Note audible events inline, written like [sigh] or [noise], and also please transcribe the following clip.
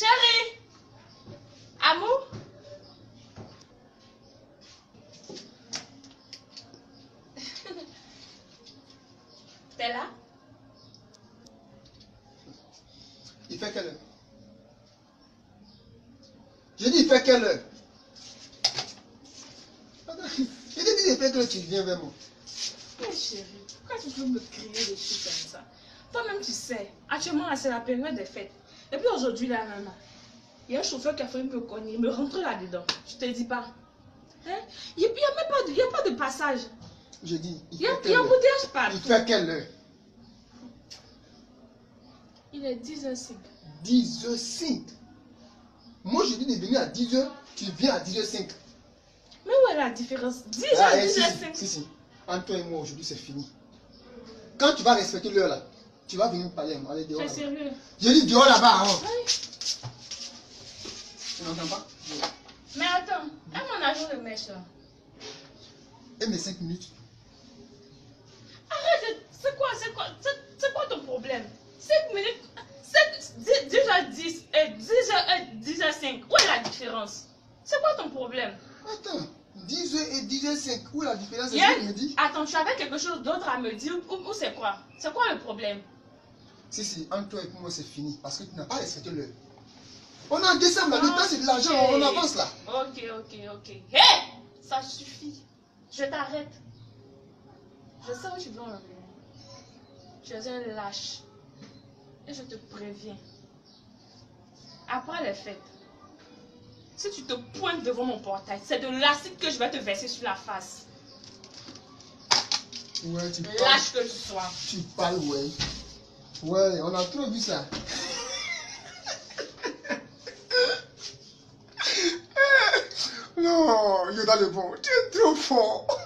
Chérie. Amour [laughs] T'es là? Il fait quelle heure? J'ai dit, il fait quelle heure? J'ai [laughs] dit, il fait quelle tu viens vers moi. Mais chérie, pourquoi tu veux me crier dessus comme ça? Toi-même, tu sais, actuellement, c'est la période des fêtes. Et puis aujourd'hui, là, il y a un chauffeur qui a failli me cogner, me rentrer là-dedans. Je te dis pas. Hein? Il n'y a, il y a même pas de, il y a pas de passage. J'ai dit, il y a, fait il y quelle a bouteillage Il partout. fait quelle heure? Il est 10h05. 10h05. Moi, je dis de venir à 10h, tu viens à 10h05. Mais où est la différence? 10h, Ah, eh, si, 10h05. si, si, si. Entre toi et moi, aujourd'hui, c'est fini. Quand tu vas respecter l'heure là, tu vas venir parler. Allez, dehors C'est sérieux. J'ai dit dehors là-bas. hein. Oui. Tu n'entends pas? Mais attends, aime mon agent de mèche là. Et mes 5 minutes. Arrête, c'est quoi, c'est quoi, c'est c'est quoi ton problème? 5 minutes, 5, 10, 10h10 et 10h, 10h05, où est la différence? C'est quoi ton problème? Attends, 10h et 10h05, où est la différence? C'est Il y a- ce qu'il me dit Attends, tu avais quelque chose d'autre à me dire ou, ou c'est quoi? C'est quoi le problème? Si, si, entre toi et moi, c'est fini. Parce que tu n'as pas respecté l'heure. On est en décembre, là, le Ok. temps c'est de l'argent, on avance là. Ok, ok, ok. Hé Ça suffit. Je t'arrête. Je sais où tu veux en venir. Tu es un lâche. Et je te préviens. Après les fêtes, si tu te pointes devant mon portail, c'est de l'acide que je vais te verser sur la face. Ouais, tu parles. Lâche que tu sois. Tu parles, ouais. Ouais, on a trop vu ça. non, Yoda le bon, tu es trop fort.